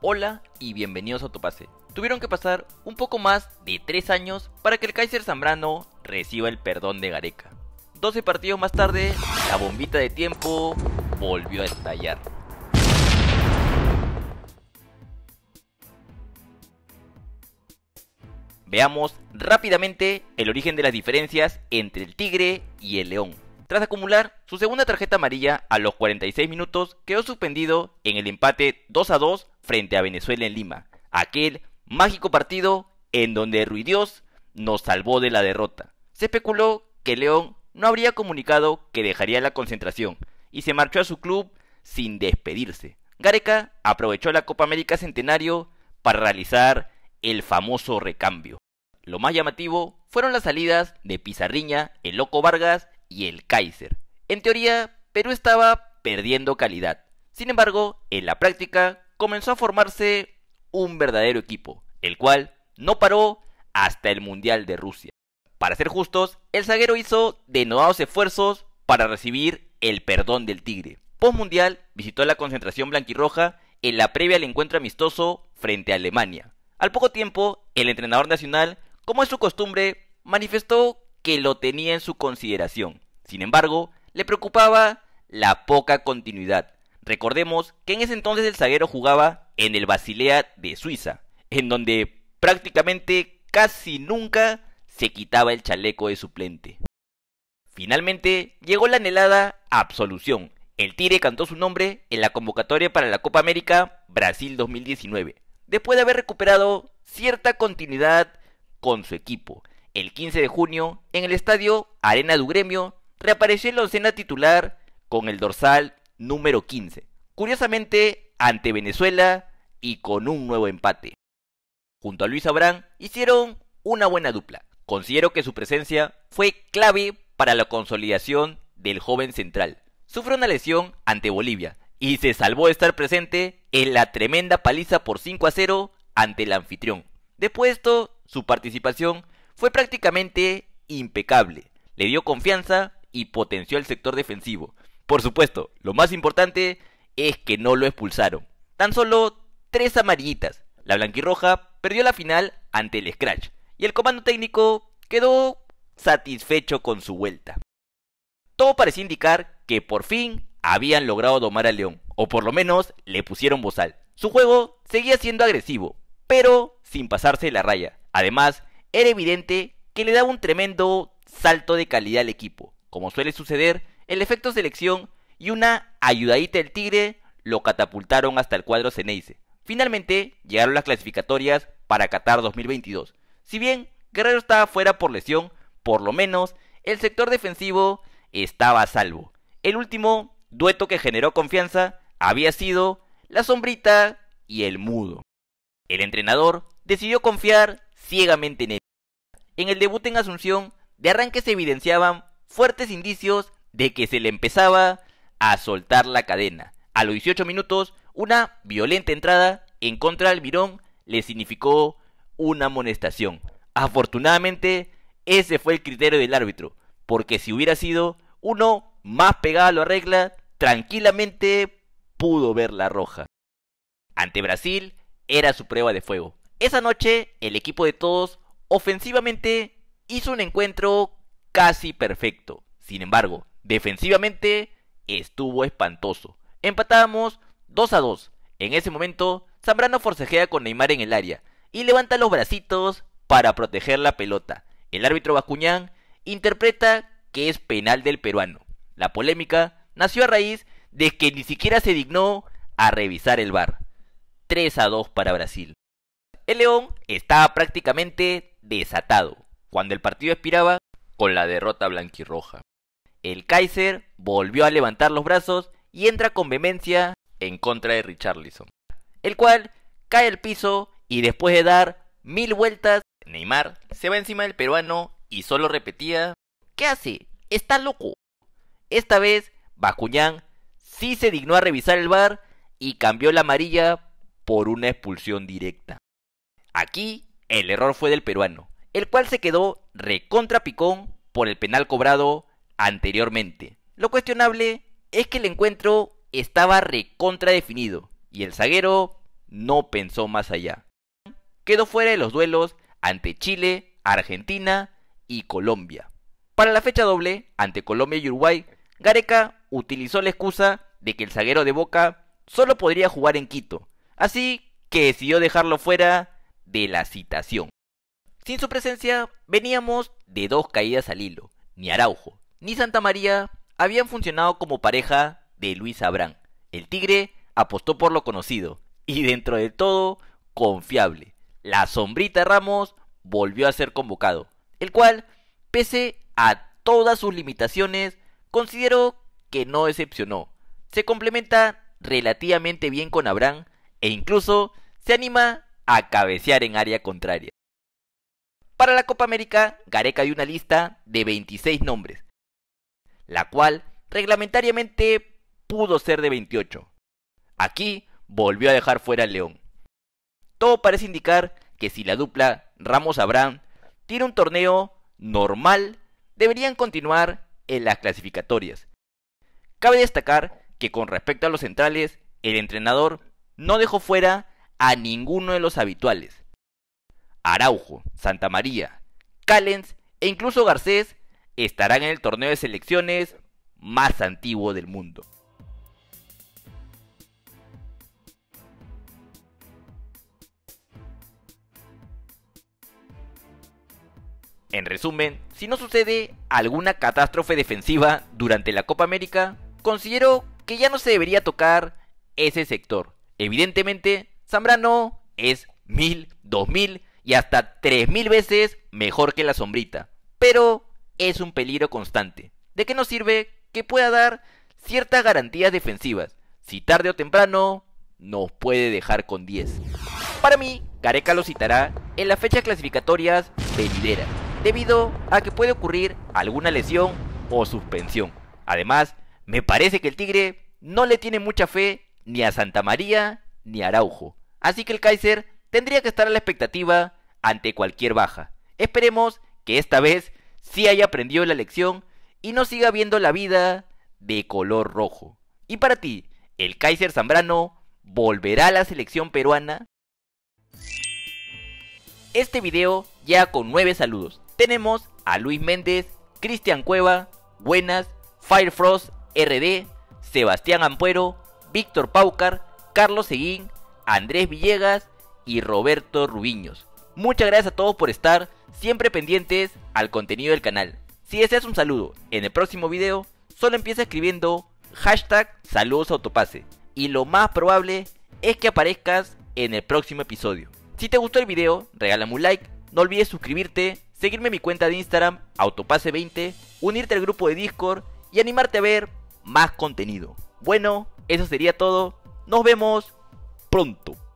Hola y bienvenidos a Autopase. Tuvieron que pasar un poco más de 3 años para que el Kaiser Zambrano reciba el perdón de Gareca. 12 partidos más tarde, la bombita de tiempo volvió a estallar. Veamos rápidamente el origen de las diferencias entre el Tigre y el León. Tras acumular su segunda tarjeta amarilla a los 46 minutos, quedó suspendido en el empate 2 a 2 frente a Venezuela en Lima. Aquel mágico partido en donde Ruidios nos salvó de la derrota. Se especuló que León no habría comunicado que dejaría la concentración y se marchó a su club sin despedirse. Gareca aprovechó la Copa América Centenario para realizar el famoso recambio. Lo más llamativo fueron las salidas de Pizarriña, el Loco Vargas y el Kaiser. En teoría, Perú estaba perdiendo calidad. Sin embargo, en la práctica comenzó a formarse un verdadero equipo, el cual no paró hasta el Mundial de Rusia. Para ser justos, el zaguero hizo denodados esfuerzos para recibir el perdón del Tigre. Post Mundial visitó la concentración blanquirroja en la previa al encuentro amistoso frente a Alemania. Al poco tiempo, el entrenador nacional, como es su costumbre, manifestó que lo tenía en su consideración. Sin embargo, le preocupaba la poca continuidad. Recordemos que en ese entonces el zaguero jugaba en el Basilea de Suiza, en donde prácticamente casi nunca se quitaba el chaleco de suplente. Finalmente llegó la anhelada absolución. El Tigre cantó su nombre en la convocatoria para la Copa América Brasil 2019, después de haber recuperado cierta continuidad con su equipo. El 15 de junio, en el estadio Arena du Gremio, reapareció en la escena titular con el dorsal número 15, curiosamente ante Venezuela y con un nuevo empate. Junto a Luis Abrán hicieron una buena dupla. Considero que su presencia fue clave para la consolidación del joven central. Sufre una lesión ante Bolivia y se salvó de estar presente en la tremenda paliza por 5 a 0 ante el anfitrión. Después de esto, su participación fue prácticamente impecable. Le dio confianza y potenció el sector defensivo. Por supuesto, lo más importante es que no lo expulsaron. Tan solo tres amarillitas. La blanquirroja perdió la final ante el Scratch y el comando técnico quedó satisfecho con su vuelta. Todo parecía indicar que por fin habían logrado domar al león, o por lo menos le pusieron bozal. Su juego seguía siendo agresivo, pero sin pasarse la raya. Además, era evidente que le daba un tremendo salto de calidad al equipo. Como suele suceder, el efecto selección y una ayudadita del Tigre lo catapultaron hasta el cuadro Ceneice. Finalmente llegaron las clasificatorias para Qatar 2022. Si bien Guerrero estaba fuera por lesión, por lo menos el sector defensivo estaba a salvo. El último dueto que generó confianza había sido la sombrita y el mudo. El entrenador decidió confiar ciegamente en él. En el debut en Asunción, de arranque se evidenciaban fuertes indicios de que se le empezaba a soltar la cadena. A los 18 minutos, una violenta entrada en contra del Mirón le significó una amonestación. Afortunadamente, ese fue el criterio del árbitro, porque si hubiera sido uno más pegado a la regla, tranquilamente pudo ver la roja. Ante Brasil era su prueba de fuego. Esa noche el equipo de todos ofensivamente hizo un encuentro casi perfecto. Sin embargo, defensivamente estuvo espantoso. Empatábamos 2 a 2. En ese momento, Zambrano forcejea con Neymar en el área y levanta los bracitos para proteger la pelota. El árbitro Bacuñán interpreta que es penal del peruano. La polémica nació a raíz de que ni siquiera se dignó a revisar el bar. 3 a 2 para Brasil. El León estaba prácticamente desatado cuando el partido expiraba con la derrota blanquirroja. El Kaiser volvió a levantar los brazos y entra con vehemencia en contra de Richarlison, el cual cae al piso y después de dar mil vueltas, Neymar se va encima del peruano y solo repetía ¿Qué hace? Está loco. Esta vez, Bacuñán sí se dignó a revisar el bar y cambió la amarilla por una expulsión directa. Aquí el error fue del peruano, el cual se quedó recontra picón por el penal cobrado anteriormente. Lo cuestionable es que el encuentro estaba recontra definido y el zaguero no pensó más allá. Quedó fuera de los duelos ante Chile, Argentina y Colombia. Para la fecha doble, ante Colombia y Uruguay, Gareca utilizó la excusa de que el zaguero de Boca solo podría jugar en Quito, así que decidió dejarlo fuera de la citación. Sin su presencia, veníamos de dos caídas al hilo. Ni Araujo ni Santa María habían funcionado como pareja de Luis Abrán. El Tigre apostó por lo conocido y dentro de todo, confiable. La sombrita Ramos volvió a ser convocado, el cual, pese a todas sus limitaciones, consideró que no decepcionó. Se complementa relativamente bien con Abraham e incluso se anima a cabecear en área contraria. Para la Copa América, Gareca dio una lista de 26 nombres, la cual reglamentariamente pudo ser de 28. Aquí volvió a dejar fuera al León. Todo parece indicar que si la dupla Ramos-Abraham tiene un torneo normal, deberían continuar en las clasificatorias. Cabe destacar que con respecto a los centrales, el entrenador no dejó fuera a ninguno de los habituales. Araujo, Santa María, Callens e incluso Garcés estarán en el torneo de selecciones más antiguo del mundo. En resumen, si no sucede alguna catástrofe defensiva durante la Copa América, considero que ya no se debería tocar ese sector. Evidentemente, Zambrano es mil, dos mil y hasta tres mil veces mejor que la sombrita. Pero es un peligro constante. ¿De qué nos sirve que pueda dar ciertas garantías defensivas? Si tarde o temprano nos puede dejar con 10. Para mí, Gareca lo citará en las fechas clasificatorias venideras debido a que puede ocurrir alguna lesión o suspensión. Además, me parece que el Tigre no le tiene mucha fe ni a Santa María ni a Araujo. Así que el Kaiser tendría que estar a la expectativa ante cualquier baja. Esperemos que esta vez sí haya aprendido la lección y no siga viendo la vida de color rojo. Y para ti, ¿el Kaiser Zambrano volverá a la selección peruana? Este video ya con 9 saludos tenemos a Luis Méndez, Cristian Cueva, Buenas, Firefrost, RD, Sebastián Ampuero, Víctor Paucar, Carlos Seguín, Andrés Villegas y Roberto Rubiños. Muchas gracias a todos por estar siempre pendientes al contenido del canal. Si deseas un saludo en el próximo video, solo empieza escribiendo hashtag saludos autopase y lo más probable es que aparezcas en el próximo episodio. Si te gustó el video, regálame un like, no olvides suscribirte seguirme en mi cuenta de Instagram, Autopase20, unirte al grupo de Discord y animarte a ver más contenido. Bueno, eso sería todo. Nos vemos pronto.